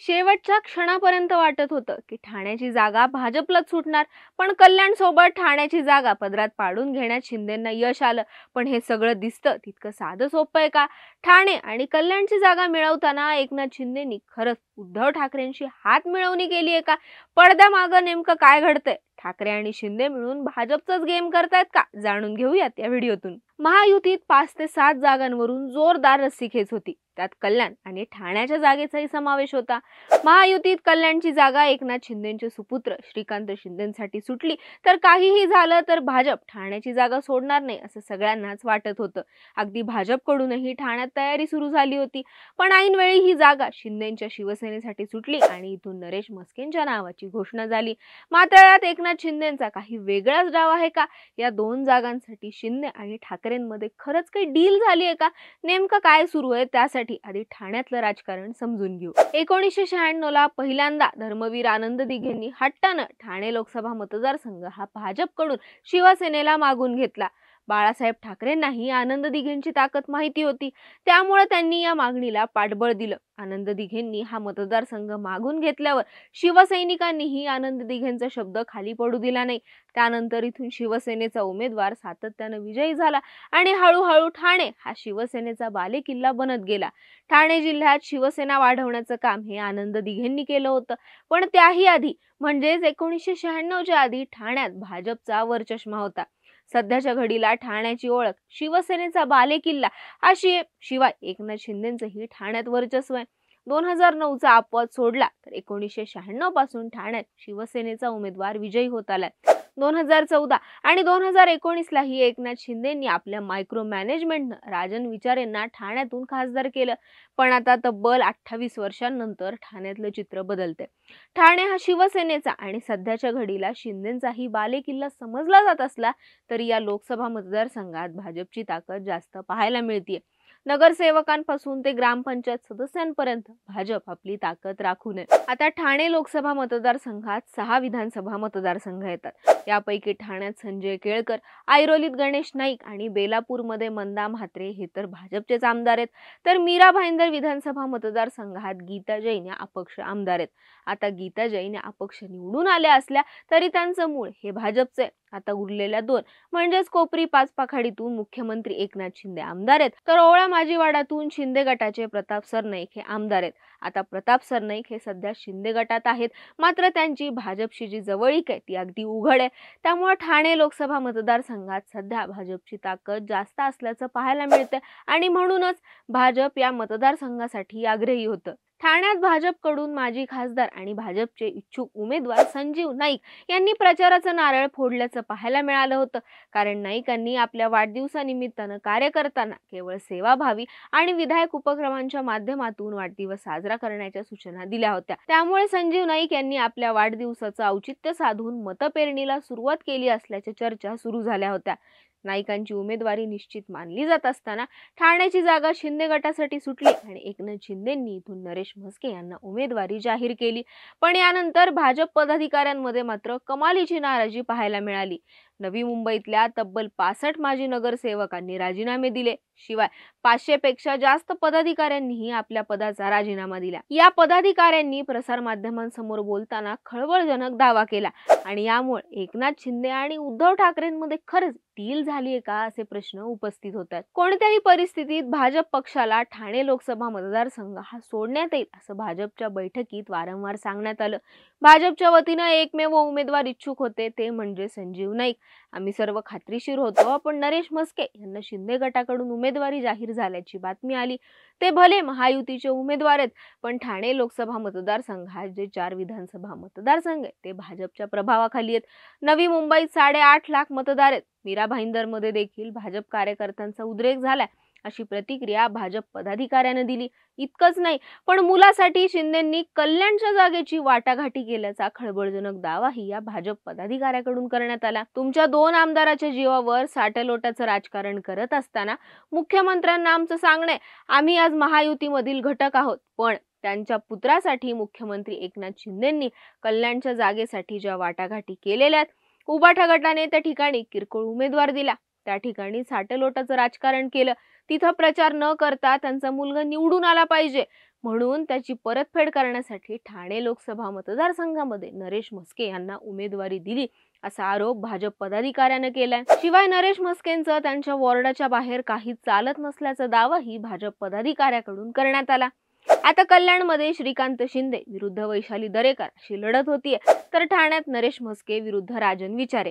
शेवटच्या क्षणापर्यंत वाटत होतं की ठाण्याची जागा भाजपलाच सुटणार पण कल्याण सोबत ठाण्याची जागा पदरात पाडून घेण्यात शिंदेंना यश आलं. पण हे सगळं दिसतं तितकं साधं सोपं आहे का? ठाणे आणि कल्याणची जागा मिळवताना एकनाथ शिंदेनी खरंच उद्धव ठाकरेंशी हात मिळवणी केली आहे का? पडद्यामागं नेमकं काय घडतंय? ठाकरे आणि शिंदे मिळून भाजपचाच गेम करतायत का? जाणून घेऊयात या व्हिडिओतून. महायुतीत पाच ते सात जागांवरून जोरदार रस्सीखेच होती. त्यात कल्याण आणि ठाण्याच्या जागेचाही समावेश होता. महायुतीत कल्याणची जागा एकनाथ शिंदेचे सुपुत्र श्रीकांत शिंदेसाठी सुटली. तर काहीही झालं तर भाजप ठाण्याची जागा सोडणार नाही असं सगळ्यांनाच वाटत होतं. अगदी भाजपकडूनही ठाण्यात तयारी सुरू झाली होती. पण ऐनवेळी ही जागा शिंदेच्या शिवसेनेसाठी सुटली आणि इथून नरेश मस्केंच्या नावाची घोषणा झाली. मात्र यात एकनाथ शिंदेचा काही वेगळाच डाव आहे का? या दोन जागांसाठी शिंदे आणि ठाकरेंमध्ये खरंच काही डील झाली आहे का? नेमकं काय सुरू आहे? त्यासाठी आधी ठाण्यातलं राजकारण समजून घेऊ. एकोणीसशे शहाण्णव ला पहिल्यांदा धर्मवीर आनंद दिघेंनी हट्टानं ठाणे लोकसभा मतदारसंघ हा भाजपकडून शिवसेनेला मागून घेतला. बाळासाहेब ठाकरेंनाही आनंद दिघेंची ताकद माहिती होती. त्यामुळे त्यांनी या मागणीला पाठबळ दिलं. आनंद दिघेंनी हा मतदारसंघ मागून घेतल्यावर शिवसैनिकांनीही आनंद दिघेंचा शब्द खाली पडू दिला नाही. त्यानंतर इथून शिवसेनेचा उमेदवार सातत्यानं विजयी झाला आणि हळूहळू ठाणे हा शिवसेनेचा बालेकिल्ला बनत गेला. ठाणे जिल्ह्यात शिवसेना वाढवण्याचं काम हे आनंद दिघेंनी केलं होतं. पण त्याही आधी म्हणजेच एकोणीसशे शहाण्णवच्या आधी ठाण्यात भाजपचा वरचष्मा होता. सध्याच्या घडीला ठाण्याची ओळख शिवसेनेचा बालेकिल्ला अशी शिवाय एकनाथ शिंदेंचंही ठाण्यात वर्चस्व आहे. दोन हजार नऊचा अपवाद सोडला तर एकोणीसशे शहाण्णवपासून ठाण्यात शिवसेनेचा उमेदवार विजयी होत आलाय. दोन हजार चौदा आणि दोन हजार एकोणीसलाही एकनाथ शिंदेंनी आपल्या मायक्रो मॅनेजमेंटनं राजन विचारेंना ठाण्यातून खासदार केलं. पण आता तब्बल अठ्ठावीस वर्षांनंतर ठाण्यातलं चित्र बदलते ठाणे हा शिवसेनेचा आणि सध्याच्या घडीला शिंदेंचाही बालेकिल्ला समजला जात असला तरी या लोकसभा मतदारसंघात भाजपची ताकद जास्त पाहायला मिळतीये. नगरसेवकांपासून ते ग्रामपंचायत सदस्यांपर्यंत भाजप आपली ताकद राखू नये आता ठाणे लोकसभा मतदारसंघात सहा विधानसभा मतदारसंघ येतात. यापैकी ठाण्यात संजय केळकर ऐरोलीत गणेश नाईक आणि बेलापूरमध्ये मंदा म्हात्रे हे तर भाजपचेच आमदार आहेत. तर मीरा भाईंदर विधानसभा मतदारसंघात गीता जैन या अपक्ष आमदार आहेत. आता गीता जैन या अपक्ष निवडून आल्या असल्या तरी त्यांचं मूळ हे भाजपचे आता उरलेल्या दोन म्हणजेच कोपरी पाच पाखाडीतून मुख्यमंत्री एकनाथ शिंदे आमदार आहेत. तर ओळ्या माजीवाडातून शिंदे गटाचे प्रताप सरनाईक हे आमदार आहेत. आता प्रताप सरनाईक हे सध्या शिंदे गटात आहेत. मात्र त्यांची भाजपशी जी जवळीक आहे ती अगदी उघड आहे. त्यामुळे ठाणे लोकसभा मतदारसंघात सध्या भाजपची ताकद जास्त असल्याचं पाहायला मिळते आणि म्हणूनच भाजप या मतदारसंघासाठी आग्रही होतं. ठाण्यात भाजपकडून माजी खासदार आणि भाजपचे इच्छुक उमेदवार संजीव नाईक यांनी प्रचाराचं नारळ फोडल्याचं पाहायला मिळालं होतं. कारण नाईकांनी आपल्या वाढदिवसानिमित्तानं कार्य करताना केवळ सेवाभावी आणि विधायक उपक्रमांच्या माध्यमातून वाढदिवस साजरा करण्याच्या सूचना दिल्या होत्या. त्यामुळे संजीव नाईक यांनी आपल्या वाढदिवसाचं औचित्य साधून मतपेरणीला सुरुवात केली असल्याच्या चर्चा सुरू झाल्या होत्या. नाईकांची उमेदवारी निश्चित मानली जात असताना ठाण्याची जागा शिंदे गटासाठी सुटली आणि एकनाथ शिंदेंनी इथून नरेश म्हस्के यांना उमेदवारी जाहीर केली. पण यानंतर भाजप पदाधिकाऱ्यांमध्ये मात्र कमालीची नाराजी पाहायला मिळाली. नवी मुंबईतल्या तब्बल पासष्ट माजी नगरसेवकांनी राजीनामे दिले. शिवाय पाचशे पेक्षा जास्त पदाधिकाऱ्यांनीही आपल्या पदाचा राजीनामा दिला. या पदाधिकाऱ्यांनी प्रसारमाध्यमांसमोर बोलताना खळबळजनक दावा केला आणि यामुळे एकनाथ शिंदे आणि उद्धव ठाकरेंमध्ये खरंच डील झालीय का असे प्रश्न उपस्थित होतात. कोणत्याही परिस्थितीत भाजप पक्षाला ठाणे लोकसभा मतदारसंघ हा सोडण्यात येईल असं भाजपच्या बैठकीत वारंवार सांगण्यात आलं. भाजपच्या वतीनं एकमेव उमेदवार इच्छुक होते ते म्हणजे संजीव नाईक. आम्ही सर्व खात्रीशीर होतो पण नरेश मस्के यांना शिंदे गटाकडून उमेदवारी जाहीर झाल्याची बातमी आली. ते भले महायुतीचे उमेदवार आहेत पण ठाणे लोकसभा मतदारसंघात जे चार विधानसभा मतदारसंघ आहेत. ते भाजपच्या प्रभावाखाली आहेत. नवी मुंबईत साडेआठ लाख मतदार आहेत. मीरा भाईंदरमध्ये देखील भाजप कार्यकर्त्यांचा उद्रेक झालाय. अशी प्रतिक्रिया भाजप पदाधिकाऱ्यानं दिली. इतकंच नाही पण मुलासाठी शिंदेंनी कल्याणच्या जागेची वाटाघाटी केल्याचा खळबळजनक दावाही या भाजप पदाधिकाऱ्याकडून करण्यात आला. तुमच्या दोन आमदाराच्या जीवावर साटलोटाचं राजकारण करत असताना मुख्यमंत्र्यांना आमचं सांगणे आम्ही आज महायुतीमधील घटक आहोत पण त्यांच्या पुत्रासाठी मुख्यमंत्री एकनाथ शिंदेंनी कल्याणच्या जागेसाठी ज्या वाटाघाटी केलेल्या उबाठा गटाने त्या ठिकाणी किरकोळ उमेदवार दिला. त्या ठिकाणी साटेलोटाचं राजकारण केलं. तिथं प्रचार न करता त्यांचा मुलगा निवडून आला पाहिजे. म्हणून त्याची परतफेड करण्यासाठी ठाणे लोकसभा मतदारसंघामध्ये नरेश म्हस्के यांना उमेदवारी दिली असा आरोप भाजप पदाधिकाऱ्यानं केलाय. शिवाय नरेश म्हस्केंचं त्यांच्या वॉर्डाच्या बाहेर काही चालत नसल्याचा दावाही भाजप पदाधिकाऱ्याकडून करण्यात आला. आता कल्याणमध्ये श्रीकांत शिंदे विरुद्ध वैशाली दरेकर अशी लढत होतीये. तर ठाण्यात नरेश म्हस्के विरुद्ध राजन विचारे.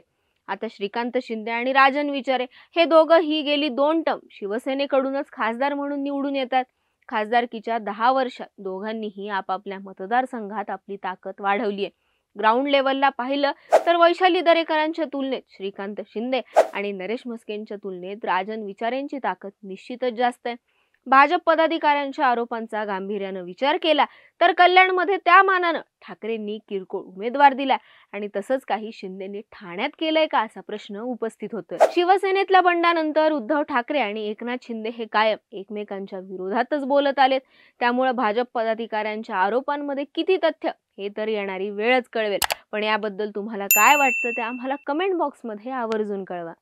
आता श्रीकांत शिंदे आणि राजन विचारे हे दोघं ही गेली दोन टर्म. शिवसेनेकडूनच खासदार म्हणून निवडून येतात. खासदारकीच्या दहा वर्षात दोघांनीही आपापल्या मतदारसंघात आपली ताकद वाढवली आहे ग्राउंड लेवलला पाहिलं तर वैशाली दरेकरांच्या तुलनेत श्रीकांत शिंदे आणि नरेश म्हस्केंच्या तुलनेत राजन विचारेंची ताकद निश्चितच जास्त आहे. भाजप पदाधिकाऱ्यांच्या आरोपांचा गांभीर्यानं विचार केला तर कल्याणमध्ये त्या मानानं ठाकरेंनी किरकोळ उमेदवार दिला आणि तसंच काही शिंदेनी ठाण्यात केलंय का असा प्रश्न उपस्थित होतो शिवसेनेतल्या बंडानंतर उद्धव ठाकरे आणि एकनाथ शिंदे हे कायम एकमेकांच्या विरोधातच बोलत आलेत. त्यामुळे भाजप पदाधिकाऱ्यांच्या आरोपांमध्ये किती तथ्य हे तर येणारी वेळच कळवेल. पण याबद्दल तुम्हाला काय वाटतं ते आम्हाला कमेंट बॉक्समध्ये आवर्जून कळवा.